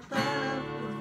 para